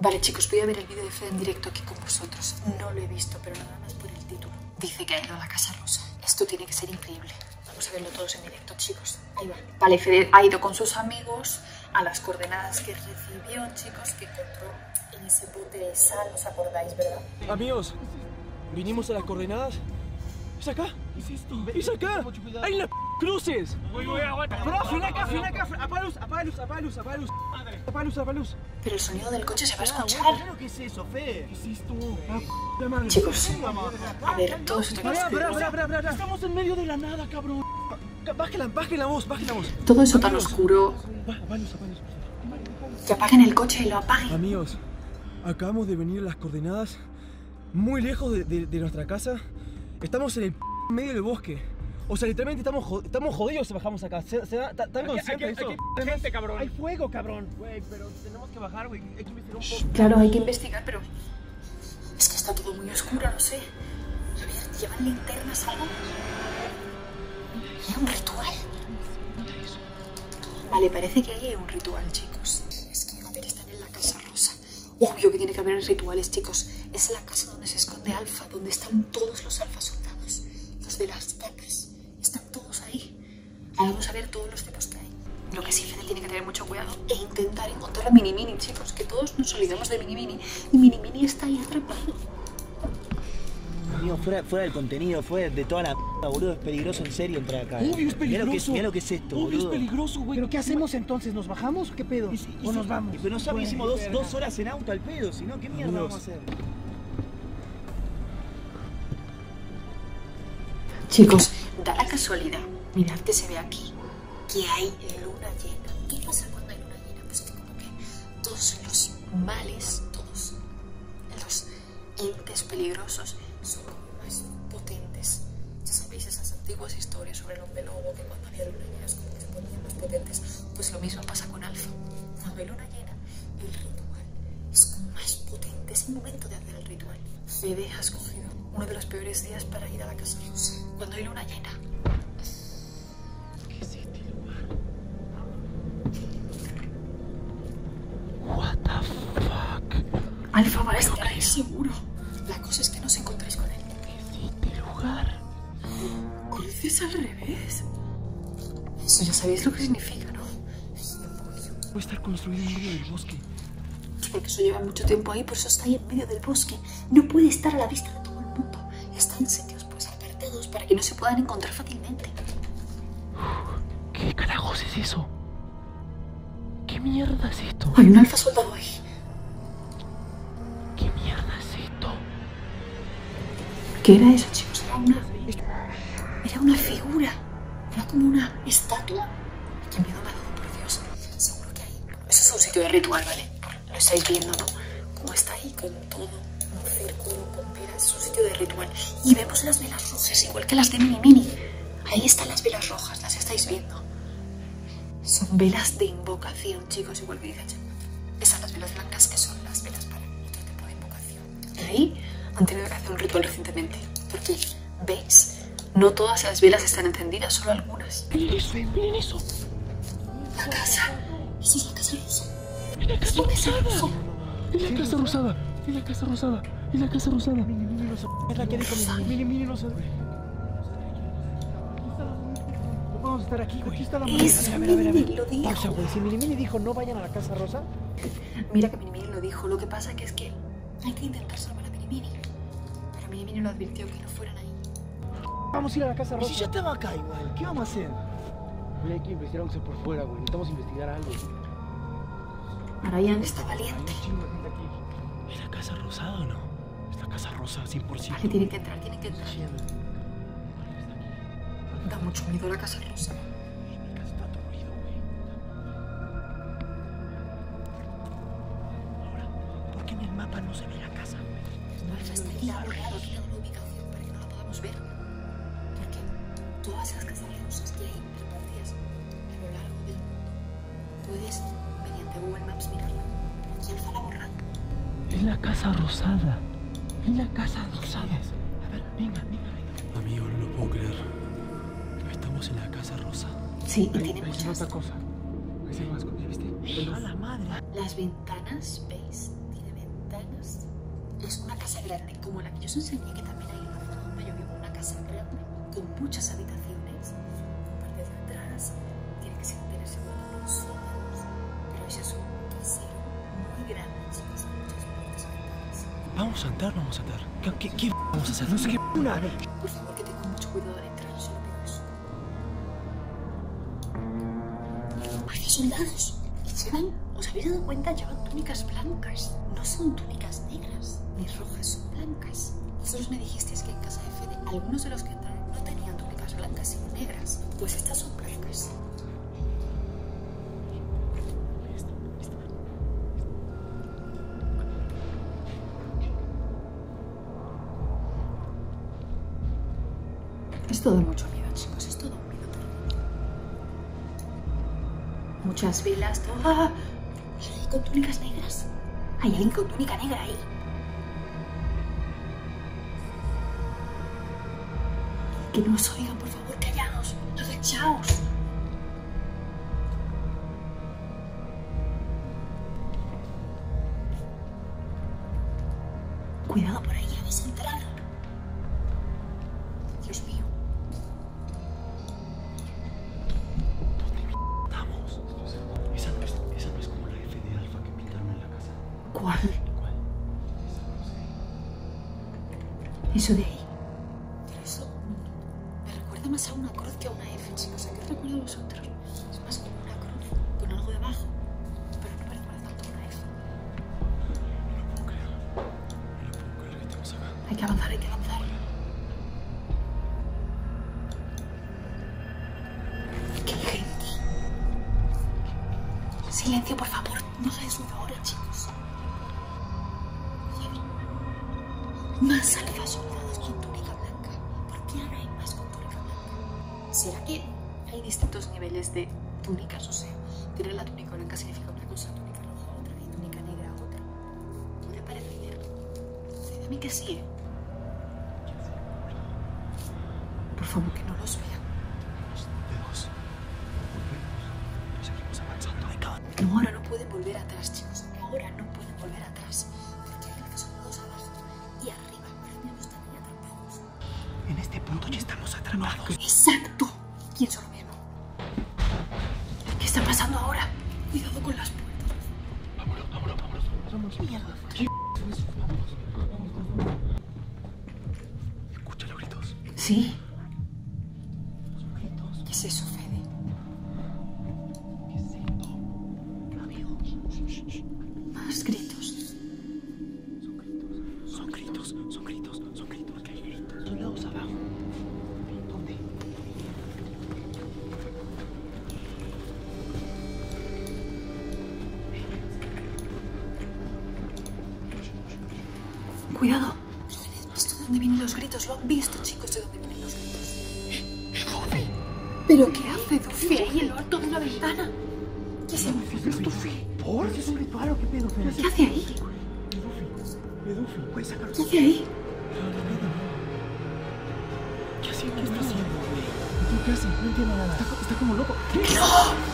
Vale, chicos, voy a ver el vídeo de Fede en directo aquí con vosotros. No lo he visto, pero nada más por el título. Dice que ha ido a la Casa Rosa. Esto tiene que ser increíble. Vamos a verlo todos en directo, chicos. Ahí va. Vale, Fede ha ido con sus amigos a las coordenadas que recibió, chicos, que encontró en ese bote de sal. ¿Os acordáis, verdad? Amigos, vinimos a las coordenadas. ¿Es acá? ¿Es acá? ¡Hay las cruces! Bro, frena acá, frena acá. Apaga luz, apaga luz, apaga luz, apaga luz. Apaga luz, apaga luz. Pero el sonido del coche se va a escuchar. ¿Qué es eso, Fe? ¿Qué. Chicos, a ver, todo esto pará. Estamos en medio de la nada, cabrón. Bajen la, bajen la voz, bajen la voz. Todo eso tan oscuro. Va, apaga luz, apaga luz. Que apaguen el coche y lo apaguen. Amigos, acabamos de venir a las coordenadas muy lejos de, de- de nuestra casa. Estamos en el medio del bosque. O sea, literalmente estamos, jo- estamos jodidos si bajamos acá. ¿Se, se da- ¿Están conscientes de eso? gente, cabrón. Hay fuego, cabrón. Güey, pero tenemos que bajar, güey. Hay que investigar un poco. Claro, hay que investigar, pero es que está todo muy oscuro, no sé. A ver, ¿llevan linternas algo? Era un ritual. Vale, parece que hay un ritual, chicos. Es que, a ver, están en la Casa Rosa. Obvio que tiene que haber rituales, chicos. Es la casa donde se esconde Alfa, donde están todos los alfa soldados. Los de las patas. Están todos ahí. Ahora Vamos a ver todos los tipos que hay. Lo que sí, Fede tiene que tener mucho cuidado e intentar encontrar a Mini Mini, chicos, que todos nos olvidamos de Mini Mini. Y Mini Mini está ahí atrapado. Amigo, fuera, fuera del contenido, fuera de toda la p***, boludo, es peligroso en serio entrar acá. eh. Obvio es Mirá lo que, peligroso. mirá lo que es esto, Obvio es boludo. peligroso, güey. ¿Pero qué hacemos entonces? ¿Nos bajamos o qué pedo? Y si- y ¿O nos vamos? Pero no sabemos, hicimos dos, dos horas en auto al pedo, si no, ¿qué mierda Amigos. vamos a hacer? Chicos, da la casualidad, mirad que se ve aquí, que hay luna llena. ¿Qué pasa cuando hay luna llena? Pues que como que todos los males, todos los entes peligrosos son como más potentes. Ya sabéis esas antiguas historias sobre el hombre lobo que cuando había luna llena como que se ponían más potentes. Pues lo mismo pasa con Alfa. Cuando hay luna llena, el ritual es como más potente. Es el momento de hacer el ritual. Fede ha escogido uno de los peores días para ir a la casa. Cuando hay luna llena. Seguro. La cosa es que no os encontréis con él. Este lugar. Cruces al revés. Eso ya sabéis lo que significa, ¿no? Puede estar construido en medio del bosque. Porque eso lleva mucho tiempo ahí, por eso está ahí en medio del bosque. No puede estar a la vista de todo el mundo. Está en sitios pues apartados para que no se puedan encontrar fácilmente. ¿Qué carajos es eso? ¿Qué mierda es esto? Hay un alfa soldado ahí. ¿Qué era eso, chicos? Era una. Era una figura. Era como una estatua. Qué miedo me ha dado, por Dios. Seguro que hay. Eso es un sitio de ritual, ¿vale? Lo estáis viendo, ¿no? Como está ahí con todo. Un círculo con velas. Es un sitio de ritual. Y vemos las velas rojas, igual que las de Mini Mini. Ahí están las velas rojas, las estáis viendo. Son velas de invocación, chicos, igual que dice. Esas las velas blancas que son las velas para otro tipo de invocación. Ahí han tenido que hacer un ritual recientemente. Porque, ¿veis? No todas las velas están encendidas, solo algunas. Miren eso, miren eso. La casa. Esa es la casa rosa. Es la casa rosada. la casa rosada. Es la casa rosada. Es la casa rosada. Es la que dijo Mini, Mini, Mini, no sabe. No podemos estar aquí, güey. Aquí está la Eso, A ver, a ver, a ver. Mini lo dijo. Pausa, güey. Si Mini Mini dijo no vayan a la Casa Rosa, Mira que Mini Mini lo dijo. Lo que pasa que es que hay que intentar salvar a Mini Pero Mini Mini lo advirtió que no fueran ahí. vamos a ir a la Casa Y Rosa. si ya estamos acá igual, ¿qué vamos a hacer? Güey, hay que investigar aunque sea por fuera, güey. Necesitamos investigar algo. Ryan está valiente. ¿Es la casa rosada o no? Es la casa rosa, 100%. Vale, tiene que entrar, tiene que entrar. Da mucho miedo la casa rosa. En el mapa no se ve la casa? Alfa está ha quitado la ubicación para que no la podamos ver. Porque todas las casas rosas que hay repartidas a lo largo del mundo, puedes, mediante Google Maps, mirarla. Y Alfa la borra. Es la casa rosada. Es la casa rosada. A ver, venga, venga, venga. Amigo, no lo puedo creer. Estamos en la casa rosa. Sí, y tiene muchas. otra cosa. ¿viste? A la madre. Las ventanas, ¿veis? Tiene es una casa grande, como la que yo os enseñé, que también hay en la zona donde yo vivo, una casa grande, con muchas habitaciones. Parte de atrás tiene que ser tener seguro los sótanos, pero ese es un casero muy grande, chicos, con muchas puertas ventanas. Vamos a entrar, vamos a entrar. ¿Qué, qué, qué vamos a hacer? No sé qué. Una. Por favor, que tengan mucho cuidado al entrar, solo pido eso. ¡Hay soldados! Llevan, ¿os habéis dado cuenta? Llevan túnicas blancas. Son túnicas negras ni rojas, son blancas. Vosotros me dijisteis que en casa de Fede algunos de los que entraron no tenían túnicas blancas sino negras. Pues estas son blancas. Es todo mucho miedo, chicos, es todo un miedo. Muchas velas, todo. ¡Ah! Con túnicas negras. Hay alguien con túnica negra ahí. Que no os oigan, por favor, callaos, agachaos. Cuidado por ahí, habéis entrado. ¿Cuál? Eso de ahí. Pero eso me recuerda más a una cruz que a una F, chicos. ¿A qué os recuerda a vosotros? Es más como una cruz, con algo debajo. Pero no me recuerda tanto a una F. No lo puedo creer. No lo puedo creer que estemos acá. Hay que avanzar, hay que avanzar. ¡Qué gente! Silencio, por favor. Más alfa soldados con túnica blanca. ¿Por qué ahora hay más con túnica blanca? ¿Será que hay distintos niveles de túnicas? O sea, tener la túnica blanca significa una cosa, túnica roja otra y túnica negra otra. Puede parecer. Sí, a mí que sí, ¿eh? Por favor, que no los vean. No, ahora no pueden volver atrás, chicos. Ahora no pueden Ya estamos atrapados. ¡Exacto! Pienso lo mismo. ¿Qué está pasando ahora? Cuidado con las puertas. Vámonos, vámonos, vámonos. Somos mierda. Escucha los gritos. Sí. ¿Qué es eso, Cuidado. ¿Han visto de dónde vienen los gritos? ¿Lo han visto, chicos, de dónde vienen los gritos? ¿Pero qué hace Duffy ahí en lo alto de una ventana? ¿Qué hace? ¿Por? ¿Es un ritual o qué pedo? ¿Qué hace ahí? Edufi, puedes sacar ¿Qué hace ahí? ¿Qué haciendo? ¿Qué está haciendo, qué haces? No entiendo nada. Está, está como loco. ¿Qué? ¡No!